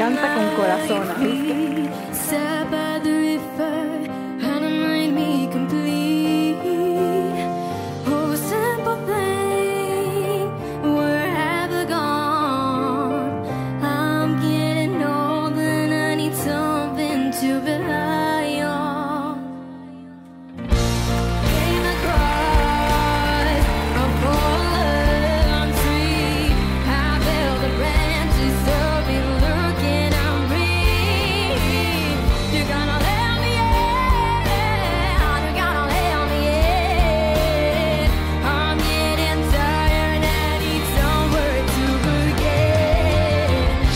Canta con corazón.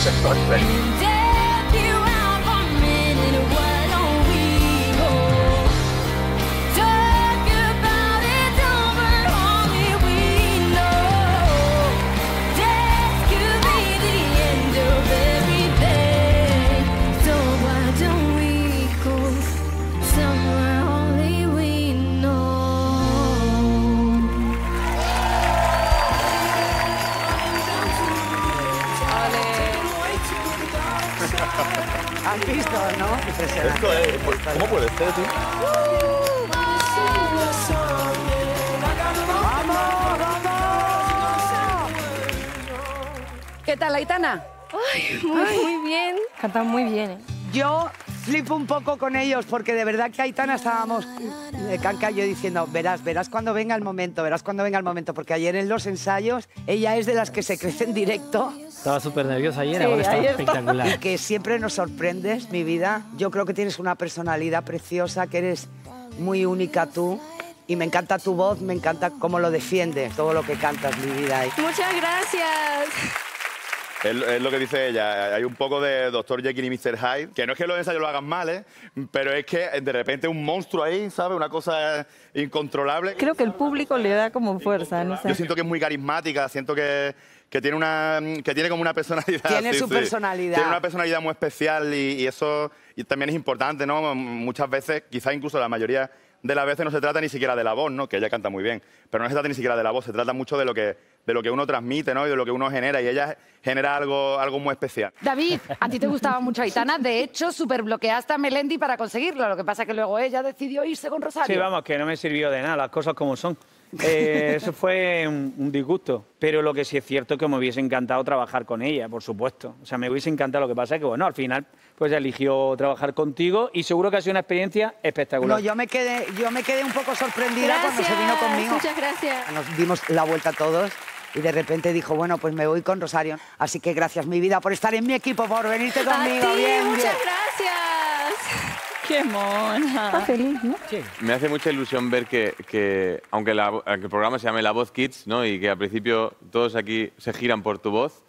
such documentary. ¿Has visto, no? Esto es, ¿Cómo puede ser, tío? ¿Qué tal, Aitana? Muy, muy bien. Cantan muy bien, ¿eh? Yo flipo un poco con ellos porque de verdad que Aitana estábamos de canca yo diciendo, verás, verás cuando venga el momento, verás cuando venga el momento, porque ayer en los ensayos ella es de las que se crece en directo Estaba súper nerviosa ayer, Sí, ahora está ayer está. y espectacular. que siempre nos sorprendes, mi vida. Yo creo que tienes una personalidad preciosa, que eres muy única tú y me encanta tu voz, me encanta cómo lo defiendes, todo lo que cantas, mi vida. Muchas gracias. Es, es lo que dice ella, hay un poco de Dr. Jekyll y Mr. Hyde, que no es que los ensayos lo hagan mal, ¿eh? pero es que de repente un monstruo ahí, ¿sabes? Una cosa incontrolable. Creo que el público le da como fuerza, no Yo sé. siento que es muy carismática, siento que, que tiene una que tiene como una personalidad. Tiene su personalidad. Tiene una personalidad muy especial y, y eso y también es importante, ¿no? Muchas veces, quizás incluso la mayoría de las veces no se trata ni siquiera de la voz, ¿no? Que ella canta muy bien, pero no se trata ni siquiera de la voz, se trata mucho de lo que de lo que uno transmite, ¿no? Y de lo que uno genera y ella genera algo algo muy especial. David, a ti te gustaba mucho Aitana. De hecho, super bloqueaste a Melendi para conseguirlo. Lo que pasa es que luego ella decidió irse con Rosario. Sí, vamos, que no me sirvió de nada, las cosas como son. Eh, eso fue un, un disgusto. Pero lo que sí es cierto es que me hubiese encantado trabajar con ella, por supuesto. O sea, me hubiese encantado. Lo que pasa es que, bueno, al final, pues eligió trabajar contigo y seguro que ha sido una experiencia espectacular. No, yo me quedé, yo me quedé un poco sorprendida cuando se vino conmigo. Muchas gracias. Nos dimos la vuelta todos y de repente dijo, bueno, pues me voy con Rosario. Así que gracias, mi vida, por estar en mi equipo, por venirte A conmigo. ti, bien, muchas bien. gracias. Qué mona. Está feliz, ¿no? Me hace mucha ilusión ver que, que aunque, la- aunque el programa se llame La Voz Kids, ¿no? y que al principio todos aquí se giran por tu voz,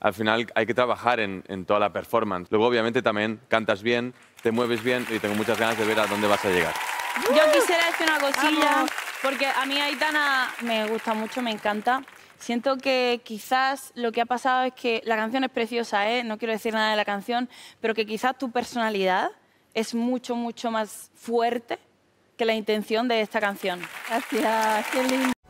al final hay que trabajar en, en toda la performance. Luego, obviamente, también cantas bien, te mueves bien y tengo muchas ganas de ver a dónde vas a llegar. Yo quisiera decir una cosilla, porque a mí Aitana me gusta mucho, me encanta. Siento que quizás lo que ha pasado es que la canción es preciosa, ¿eh? no quiero decir nada de la canción, pero que quizás tu personalidad es mucho, mucho más fuerte que la intención de esta canción. Gracias, qué lindo.